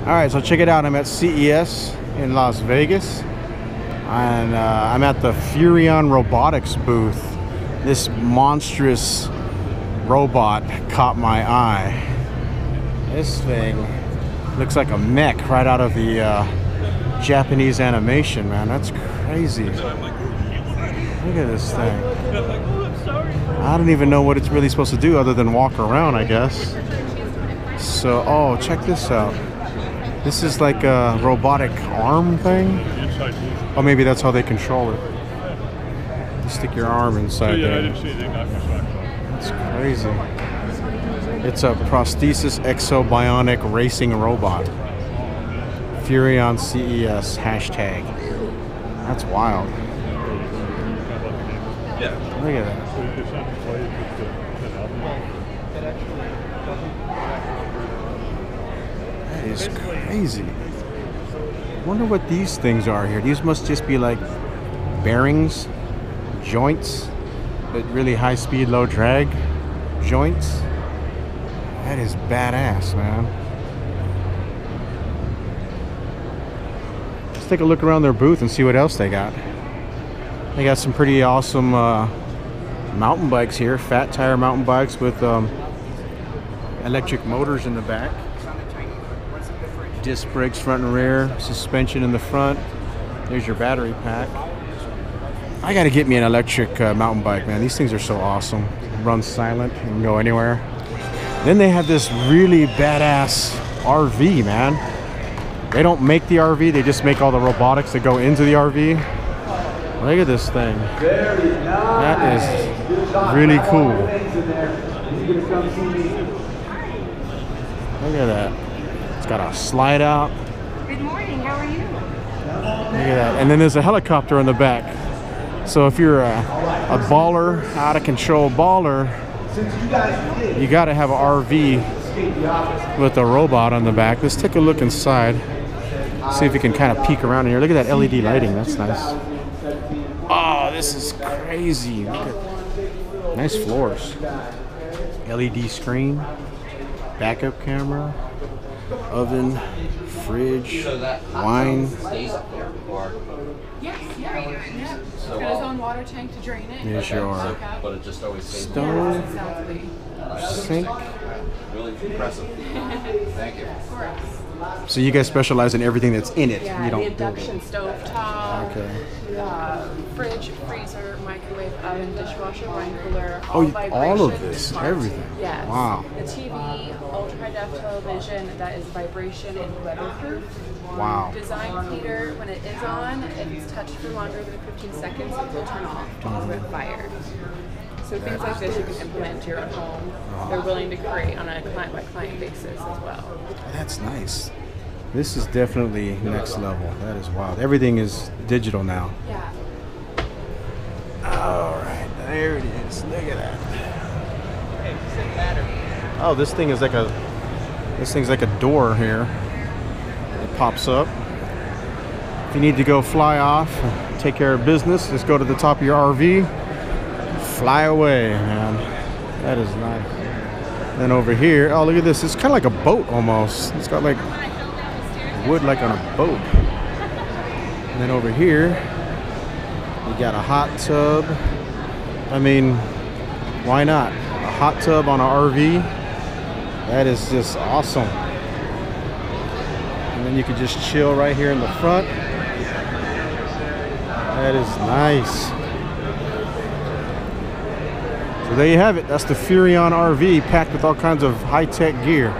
All right, so check it out. I'm at CES in Las Vegas, and uh, I'm at the Furrion Robotics booth. This monstrous robot caught my eye. This thing looks like a mech right out of the uh, Japanese animation, man. That's crazy. Look at this thing. I don't even know what it's really supposed to do other than walk around, I guess. So, oh, check this out. This is like a robotic arm thing. Oh, maybe that's how they control it. You stick your arm inside there. That's crazy. It's a prosthesis exobionic racing robot. Furrion CES hashtag. That's wild. Yeah. Look at that. Is crazy. Wonder what these things are here. These must just be like bearings, joints, but really high speed, low drag joints. That is badass, man. Let's take a look around their booth and see what else they got. They got some pretty awesome uh, mountain bikes here, fat tire mountain bikes with um, electric motors in the back, disc brakes front and rear, suspension in the front. There's your battery pack. I gotta get me an electric uh, mountain bike, man. These things are so awesome. Run silent and go anywhere. Then they have this really badass RV, man. They don't make the RV, they just make all the robotics that go into the RV. Look at this thing. That is really cool. Look at that. Got a slide out. Good morning. How are you? Look at that. And then there's a helicopter in the back. So if you're a, a baller, out of control baller, you got to have an RV with a robot on the back. Let's take a look inside. See if we can kind of peek around in here. Look at that LED lighting. That's nice. Oh, this is crazy. Look at nice floors. LED screen, backup camera, oven, fridge, wine. Yes, yeah. yeah. It's got his own water tank to drain it. There's your but it just always stays stove, Sounds sink. really impressive. Thank you. Of course. So you guys specialize in everything that's in it. Yeah, You don't build it. induction stove top, Okay. uh, fridge, freezer, microwave, oven, dishwasher, wine cooler, Oh, all you- all of this, smart. everything. Yes. Wow. The TV, ultra high def television that is vibration and weatherproof. Wow. Design heater, when it is on, if it's touched for longer than 15 seconds, it will turn off to Mm-hmm. fire. So things like this you can implement into your own home. Uh-huh. They're willing to create on a client by client basis as well. That's nice. This is definitely next level. That is wild. Everything is digital now. Yeah. All right, there it is. Look at that. Oh, this thing is like a this thing's like a door here. It pops up. If you need to go fly off, take care of business, just go to the top of your RV, fly away, man. That is nice. Then over here, oh look at this. It's kind of like a boat almost. It's got like wood like on a boat. And then over here, you got a hot tub. I mean, why not? A hot tub on an RV. That is just awesome. And then you can just chill right here in the front. That is nice. So there you have it. That's the Furrion RV packed with all kinds of high-tech gear.